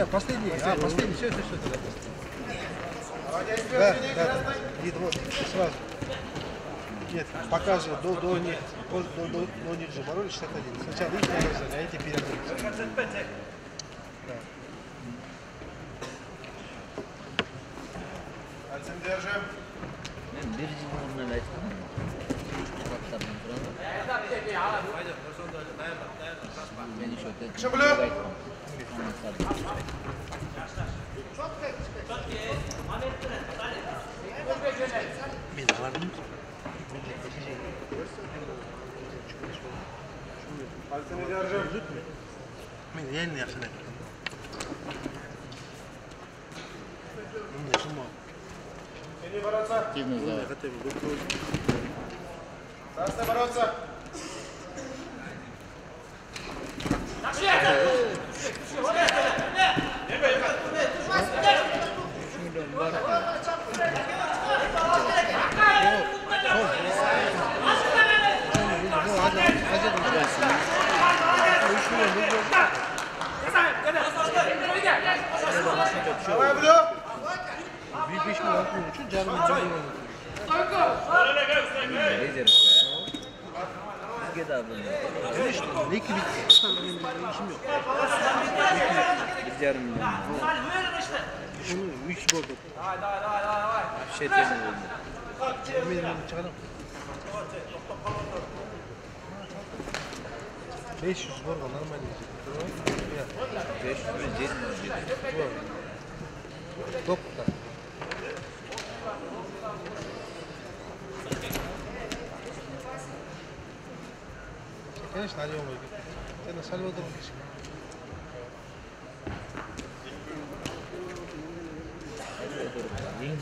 А, последний, все, все, все. Да, да, Вид, вот, сразу. Нет, показывай, до, до, не, до, до, до, до ниже, боролись 61. Сначала их нарезали, а эти перегрузили. Şöyle. Bir var mı? Mira, ya ni hacen esto. Ne sumo? Seni baraca. Kiminiz var? Hadi bu. Sen de baraca. var. Büyük iş mi yapmıyor için canım canım. Ne derim? Gel abi. Ne işte? Ne ki bir işim yok. Biz yarım milyon. Onu 3 gol tuttu. Şey temi bo'ldi. Benim benim çıkarım. 500 var normal yiyecek. Ya, 500 mi 700 mi? bu. Top da. Конечно, Алёва. Ты на Сальвадор пишешь. Uşaq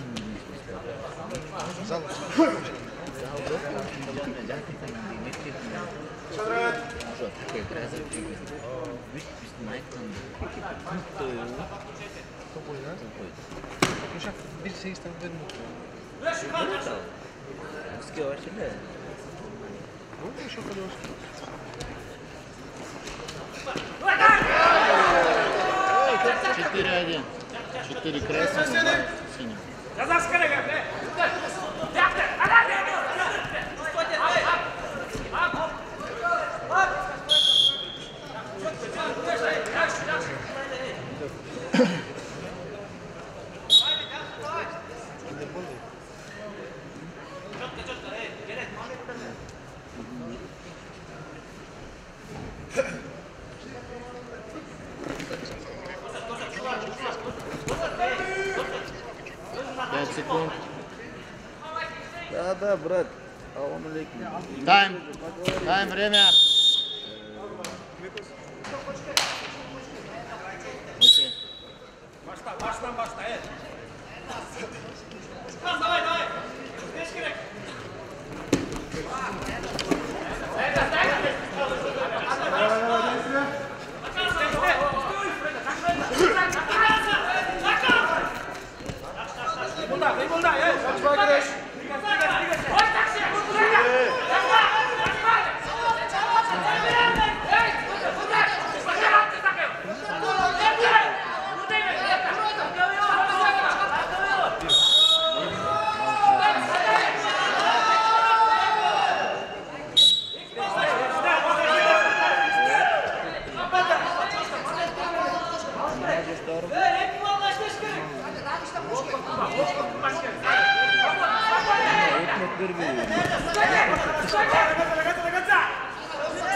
bir seyisdən dönmür. Eski var ki, ne? Bu uşaq oluyor. Четыре один. Четыре красных, два Да, брат. Тайм. Тайм, время. Interviene. Ragazza, ragazza, ragazza!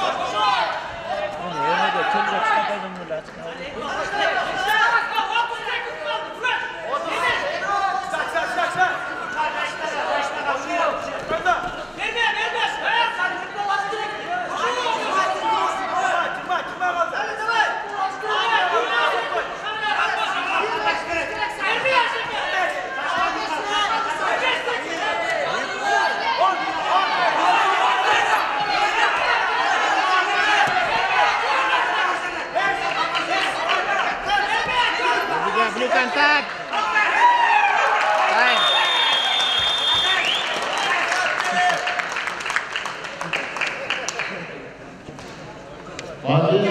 Hallelujah.